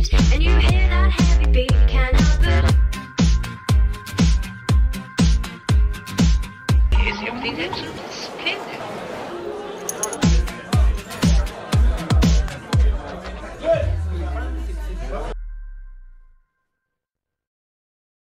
Is your fingertips,